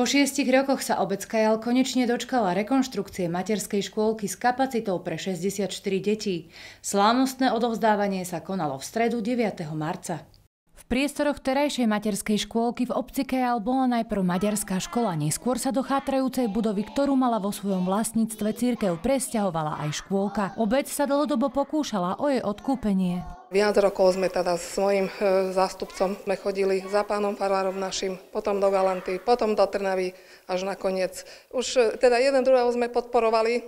Po šiestich rokoch sa obec Kajal konečne dočkala rekonštrukcie materskej škôlky s kapacitou pre 64 detí. Slávnostné odovzdávanie sa konalo v stredu 9. marca. V priestoroch terajšej materskej škôlky v obci Kajal bola najprv maďarská škola, neskôr sa do chátrajúcej budovy, ktorú mala vo svojom vlastníctve církev, presťahovala aj škôlka. Obec sa dlhodobo pokúšala o jej odkúpenie. Viac rokov sme teda s svojím e, zástupcom sme chodili za pánom farárom našim, potom do Galanty, potom do Trnavy, až nakoniec. Už e, teda jeden druhého sme podporovali.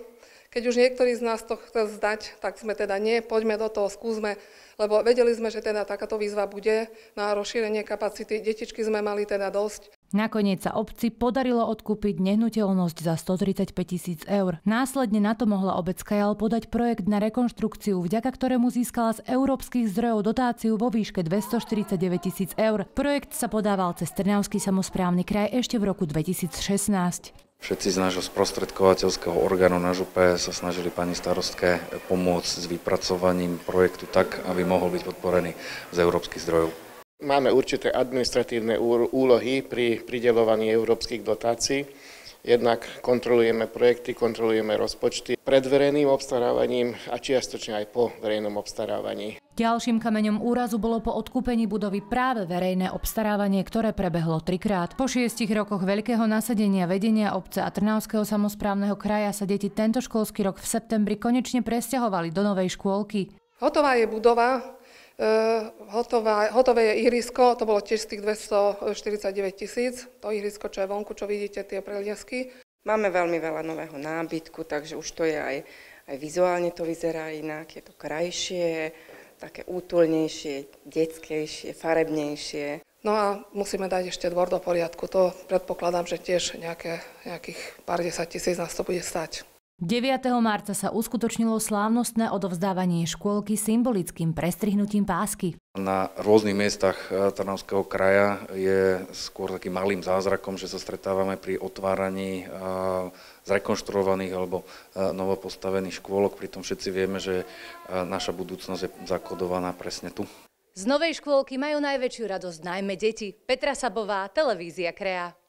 Keď už niektorý z nás to chce zdať, tak sme teda nie, poďme do toho, skúsme, lebo vedeli sme, že teda takáto výzva bude na rozšírenie kapacity. Detičky sme mali teda dosť. Nakoniec sa obci podarilo odkúpiť nehnuteľnosť za 135 tisíc eur. Následne na to mohla obec Kajal podať projekt na rekonštrukciu, vďaka ktorému získala z európskych zdrojov dotáciu vo výške 249 tisíc eur. Projekt sa podával cez Trnavský samozprávny kraj ešte v roku 2016. Všetci z nášho sprostredkovateľského orgánu na ŽUPE sa snažili pani starostke pomôcť s vypracovaním projektu tak, aby mohol byť podporený z európskych zdrojov. Máme určité administratívne úlohy pri pridelovaní európskych dotácií. Jednak kontrolujeme projekty, kontrolujeme rozpočty pred verejným obstarávaním a čiastočne aj po verejnom obstarávaní. Ďalším kameňom úrazu bolo po odkúpení budovy práve verejné obstarávanie, ktoré prebehlo trikrát. Po šiestich rokoch veľkého nasadenia vedenia obce a Trnavského samozprávneho kraja sa deti tento školský rok v septembri konečne presťahovali do novej škôlky. Hotová je budova, hotová, hotové je ihrisko, to bolo tiež z tých 249 tisíc, to ihrisko, čo je vonku, čo vidíte, tie preliesky. Máme veľmi veľa nového nábytku, takže už to je aj, aj vizuálne to vyzerá inak, je to krajšie, také útulnejšie, detskejšie, farebnejšie. No a musíme dať ešte dvor do poriadku. To predpokladám, že tiež nejaké, nejakých pár desať tisíc nás to bude stať. 9. marca sa uskutočnilo slávnostné odovzdávanie škôlky symbolickým prestrihnutím pásky. Na rôznych miestach eh, Trnavského kraja je skôr takým malým zázrakom, že sa stretávame pri otváraní eh, zrekonštruovaných alebo eh, novopostavených škôlok. Pritom všetci vieme, že naša budúcnosť je zakodovaná presne tu. Z novej škôlky majú najväčšiu radosť najmä deti. Petra Sabová, Televízia Krea.